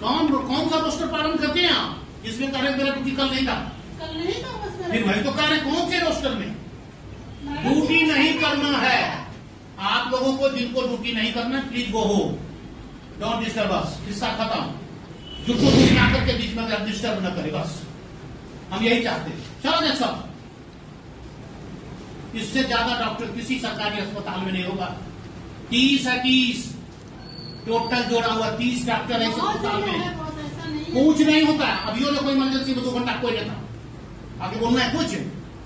कौन कौन सा रोस्टर पालन करते हैं आप? जिसमें कह रहे मेरा ड्यूटी कल नहीं था। कल नहीं था फिर वही तो हैं, कौन से रोस्टर में? ड्यूटी नहीं करना है। आप लोगों को जिनको ड्यूटी नहीं करना प्लीज़ गो हो डोंट डिस्टर्ब अस किस्सा खत्म। जुटो दूर आकर के बीच में अगर डिस्टर्ब न करे बस। हम यही चाहते हैं। चलो सब इससे ज़्यादा डॉक्टर किसी सरकारी अस्पताल में नहीं होगा। तीस है तीस। टोटल जोड़ा हुआ तीस डॉक्टर है नहीं। कुछ नहीं होता। है अभी लोग कोई इमरजेंसी में दो घंटा कोई लेता आगे बोलना है कुछ?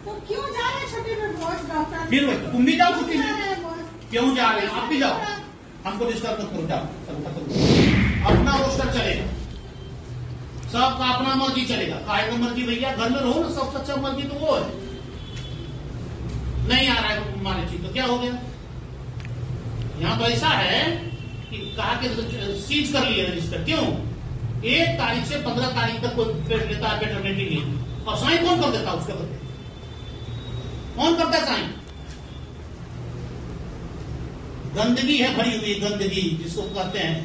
तो क्यों जा रहे छुट्टी में बहुत डॉक्टर फिर तुम भी जाओ छुट्टी में। क्यों जा रहे आप भी जाओ। हमको डिस्टर्ब मत करो जाओ। सब खत्म अपना रोस्टर चलेगा। सबका अपना मर्ज़ी चलेगा। काय को मर्ज़ी भैया घर में रहो ना सबसे अच्छा मर्ज़ी तो वो है। नहीं आ रहा है हमारे चीज़ तो क्या हो गया? यहाँ तो ऐसा है कि कहा कि सीज कर लिए रजिस्टर क्यों? एक तारीख से पंद्रह तारीख तक कोई लेता है पेटर्निटी लीव और साइन कौन कर देता उसके बदले? कौन करता साइन गंदगी है भरी हुई गंदगी जिसको कहते हैं।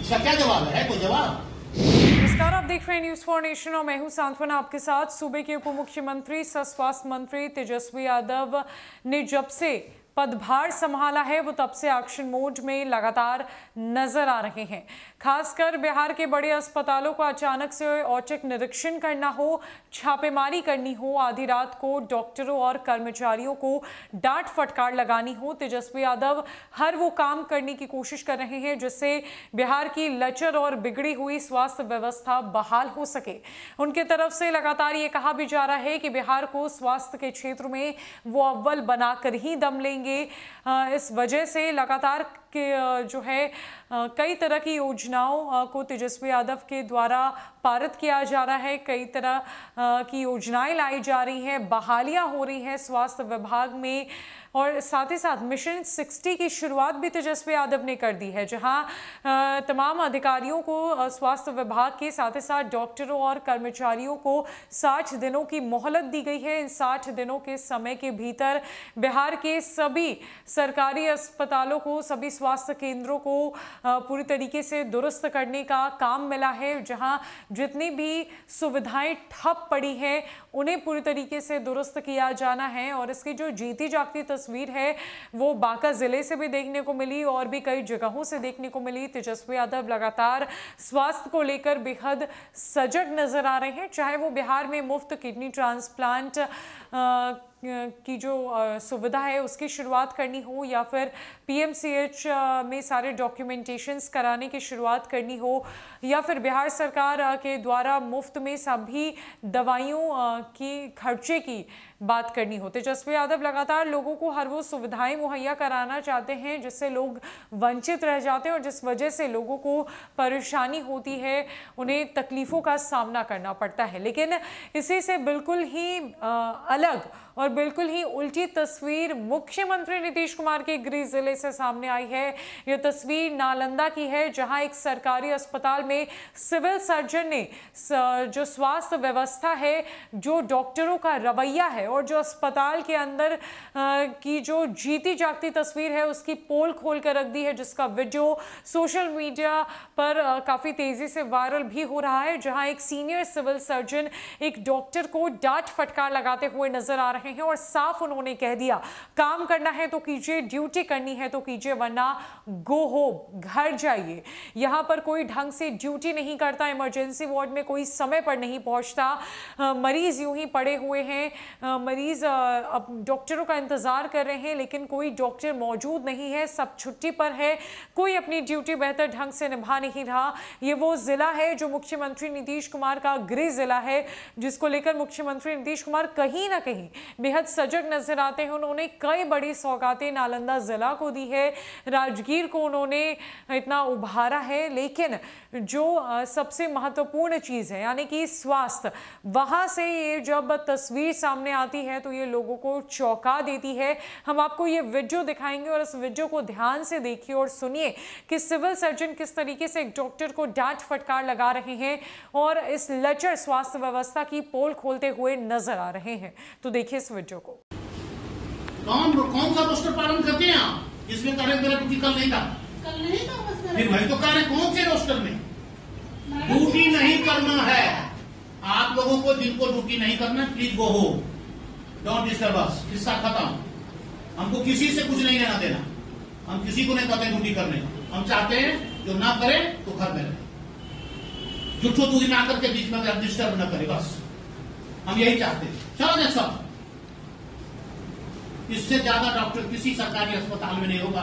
इसका क्या जवाब है, है कोई जवाब? नमस्कार आप देख रहे हैं न्यूज़ फॉर नेशन और मैं हूँ सांत्वना आपके साथ। सूबे के उप मुख्यमंत्री सह स्वास्थ्य मंत्री तेजस्वी यादव ने जब से पदभार संभाला है, वो तब से एक्शन मोड में लगातार नज़र आ रहे हैं। खासकर बिहार के बड़े अस्पतालों को अचानक से औचक निरीक्षण करना हो, छापेमारी करनी हो, आधी रात को डॉक्टरों और कर्मचारियों को डांट फटकार लगानी हो, तेजस्वी यादव हर वो काम करने की कोशिश कर रहे हैं, जिससे बिहार की लचर और बिगड़ी हुई स्वास्थ्य व्यवस्था बहाल हो सके। उनके तरफ़ से लगातार ये कहा भी जा रहा है कि बिहार को स्वास्थ्य के क्षेत्र में वो अव्वल बनाकर ही दम लेंगे। अ, इस वजह से लगातार के जो है कई तरह की योजनाओं को तेजस्वी यादव के द्वारा पारित किया जा रहा है। कई तरह की योजनाएँ लाई जा रही हैं, बहालियाँ हो रही हैं स्वास्थ्य विभाग में और साथ ही साथ मिशन 60 की शुरुआत भी तेजस्वी यादव ने कर दी है, जहाँ तमाम अधिकारियों को स्वास्थ्य विभाग के साथ ही साथ डॉक्टरों और कर्मचारियों को 60 दिनों की मोहलत दी गई है। इन 60 दिनों के समय के भीतर बिहार के सभी सरकारी अस्पतालों को, सभी स्वास्थ्य केंद्रों को पूरी तरीके से दुरुस्त करने का काम मिला है, जहाँ जितनी भी सुविधाएँ ठप पड़ी हैं, उन्हें पूरी तरीके से दुरुस्त किया जाना है। और इसकी जो जीती जागती तस्वीर है, वो बांका ज़िले से भी देखने को मिली और भी कई जगहों से देखने को मिली। तेजस्वी यादव लगातार स्वास्थ्य को लेकर बेहद सजग नज़र आ रहे हैं, चाहे वो बिहार में मुफ़्त किडनी ट्रांसप्लांट की जो सुविधा है, उसकी शुरुआत करनी हो या फिर पीएमसीएच में सारे डॉक्यूमेंटेशंस कराने की शुरुआत करनी हो या फिर बिहार सरकार के द्वारा मुफ़्त में सभी दवाइयों की, खर्चे की बात करनी हो। तेजस्वी यादव लगातार लोगों को हर वो सुविधाएँ मुहैया कराना चाहते हैं, जिससे लोग वंचित रह जाते हैं और जिस वजह से लोगों को परेशानी होती है, उन्हें तकलीफ़ों का सामना करना पड़ता है। लेकिन इसी से बिल्कुल ही अलग और बिल्कुल ही उल्टी तस्वीर मुख्यमंत्री नीतीश कुमार के गृह ज़िले से सामने आई है। यह तस्वीर नालंदा की है, जहाँ एक सरकारी अस्पताल में सिविल सर्जन ने जो स्वास्थ्य व्यवस्था है, जो डॉक्टरों का रवैया है और जो अस्पताल के अंदर अ, की जो जीती जागती तस्वीर है उसकी पोल खोल कर रख दी है जिसका वीडियो सोशल मीडिया पर काफ़ी तेज़ी से वायरल भी हो रहा है जहाँ एक सीनियर सिविल सर्जन एक डॉक्टर को डांट फटकार लगाते हुए नज़र आ रहे हैं और साफ़ उन्होंने कह दिया काम करना है तो कीजिए ड्यूटी करनी है तो कीजिए वरना गो हो घर जाइए। यहाँ पर कोई ढंग से ड्यूटी नहीं करता इमरजेंसी वार्ड में कोई समय पर नहीं पहुँचता मरीज़ यूँ ही पड़े हुए हैं मरीज़ अब डॉक्टरों का इंतज़ार कर रहे हैं, लेकिन कोई डॉक्टर मौजूद नहीं है, सब छुट्टी पर है, कोई अपनी ड्यूटी बेहतर ढंग से निभा नहीं रहा। ये वो जिला है जो मुख्यमंत्री नीतीश कुमार का गृह जिला है, जिसको लेकर मुख्यमंत्री नीतीश कुमार कहीं ना कहीं बेहद सजग नज़र आते हैं। उन्होंने कई बड़ी सौगातें नालंदा जिला को दी है, राजगीर को उन्होंने इतना उभारा है, लेकिन जो सबसे महत्वपूर्ण चीज़ है, यानी कि स्वास्थ्य, वहाँ से ये जब तस्वीर सामने आती है तो ये लोगों को चौंका देती है। हम आपको ये वीडियो दिखाएँगे और इस वीडियो को ध्यान से देखिए और सुनिए कि सिविल सर्जन किस तरीके से एक डॉक्टर को डांट फटकार लगा रहे हैं और इस लचर स्वास्थ्य व्यवस्था की पोल खोलते हुए नज़र आ रहे हैं। तो देखिए इस वीडियो को। कौन कौन सा रोस्टर पालन करते हैं आप? जिसमें मेरा कल नहीं था। कल नहीं था फिर वही तो हैं, कौन से रोस्टर में? ड्यूटी नहीं करना है। आप लोगों को जिनको ड्यूटी नहीं करना प्लीज़ गो हो डोंट डिस्टर्ब अस किस्सा खत्म। हमको किसी से कुछ नहीं लेना देना। हम किसी को नहीं कहते ड्यूटी करने। हम चाहते हैं जो ना करे तो घर में रहे। झूठो दूरी ना करके बीच में डिस्टर्ब न करे बस। हम यही चाहते हैं। चलो देख सब। इससे ज़्यादा डॉक्टर किसी सरकारी अस्पताल में नहीं होगा।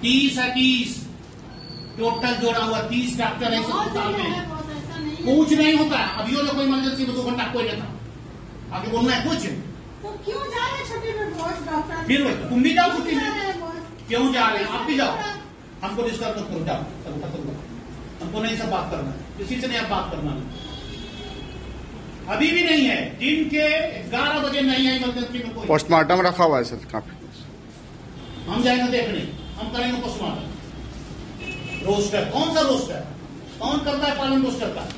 तीस है तीस। टोटल जोड़ा हुआ तीस डॉक्टर है अस्पताल में। है, है। कुछ नहीं होता। अभी वो कोई इमरजेंसी में दो घंटा कोई नहीं था आगे बोलना है कुछ? तो क्यों जा रहे छुट्टी में रोज डॉक्टर? फिर तुम भी जाओ छुट्टी क्यों जा में। रहे हैं क्यों जा रहे हैं? आप भी जाओ। हमको डिस्टर्ब मत करो जाओ। चलो खत्म करो। हमको नहीं सब बात करना है। किसी से नहीं आप बात करना है। अभी भी नहीं है। दिन के ग्यारह बजे नहीं है इमरजेंसी में कोई। पोस्टमार्टम रखा हुआ है सर काफ़ी। हम जाएँगे देखने। हम करेंगे पोस्टमार्टम रोस्टर कौन सा रोस्टर कौन करता है पालन रोस्टर का?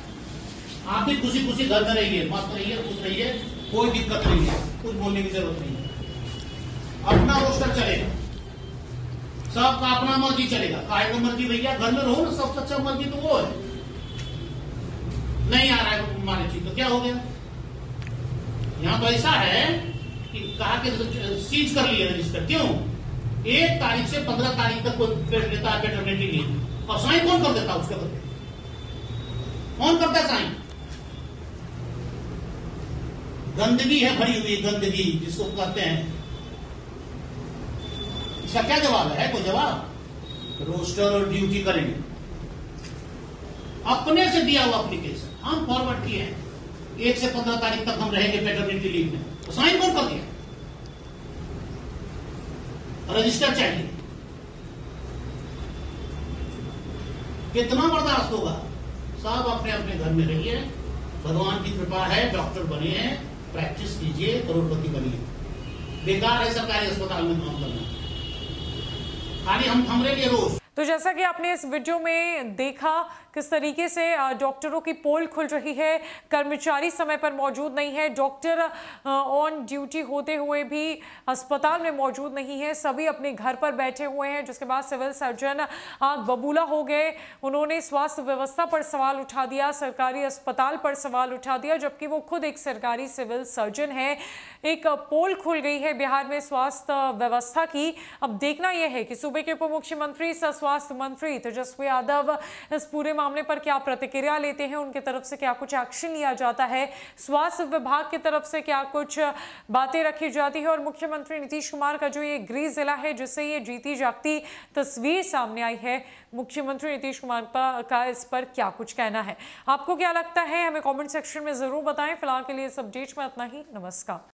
आप भी खुशी खुशी घर में रहिए। मस्त रहिए खुश रहिए। कोई दिक्कत नहीं है, कुछ बोलने की ज़रूरत नहीं है। अपना रोस्टर चलेगा। सबका अपना मर्ज़ी चलेगा। काहे का मर्ज़ी भैया, घर में रहो ना सबसे अच्छा मर्ज़ी तो वो है। नहीं आ रहा है हमारे चीज़ तो क्या हो गया? यहाँ तो ऐसा है कि कहा के सीज कर लिए रजिस्टर क्यों? एक तारीख से पंद्रह तारीख तक कोई पेट लेता है पेटर्निटी लीव और साइन कौन कर देता उसके बदले? कौन करता है साइन गंदगी है भरी हुई गंदगी जिसको कहते हैं। इसका क्या जवाब है, कोई जवाब? रोस्टर और ड्यूटी करेंगे। अपने से दिया हुआ एप्लीकेशन हम फॉरवर्ड किए हैं। एक से पंद्रह तारीख तक हम रहेंगे पेटर्निटी लीव में। तो साइन कौन कर दिया रजिस्टर चाहिए। कितना बर्दाश्त होगा? सब अपने अपने घर में रहिए। भगवान की कृपा है डॉक्टर बने हैं। प्रैक्टिस कीजिए, करोड़पति बनिए। बेकार है सरकारी अस्पताल में काम करना। खाली हम थमरे लिए रोज। तो जैसा कि आपने इस वीडियो में देखा किस तरीके से डॉक्टरों की पोल खुल रही है, कर्मचारी समय पर मौजूद नहीं है, डॉक्टर ऑन ड्यूटी होते हुए भी अस्पताल में मौजूद नहीं है, सभी अपने घर पर बैठे हुए हैं, जिसके बाद सिविल सर्जन आग बबूला हो गए। उन्होंने स्वास्थ्य व्यवस्था पर सवाल उठा दिया, सरकारी अस्पताल पर सवाल उठा दिया, जबकि वो खुद एक सरकारी सिविल सर्जन है। एक पोल खुल गई है बिहार में स्वास्थ्य व्यवस्था की। अब देखना यह है कि सूबे के उप मुख्यमंत्री स्वास्थ्य मंत्री तेजस्वी यादव इस पूरे मामले पर क्या प्रतिक्रिया लेते हैं? उनके तरफ़ से क्या कुछ एक्शन लिया जाता है? स्वास्थ्य विभाग की तरफ़ से क्या कुछ बातें रखी जाती है? और मुख्यमंत्री नीतीश कुमार का जो ये गृह जिला है जिससे ये जीती जागती तस्वीर सामने आई है मुख्यमंत्री नीतीश कुमार का, इस पर क्या कुछ कहना है? आपको क्या लगता है? हमें कॉमेंट सेक्शन में ज़रूर बताएँ। फ़िलहाल के लिए इस अपडेट में इतना ही। नमस्कार।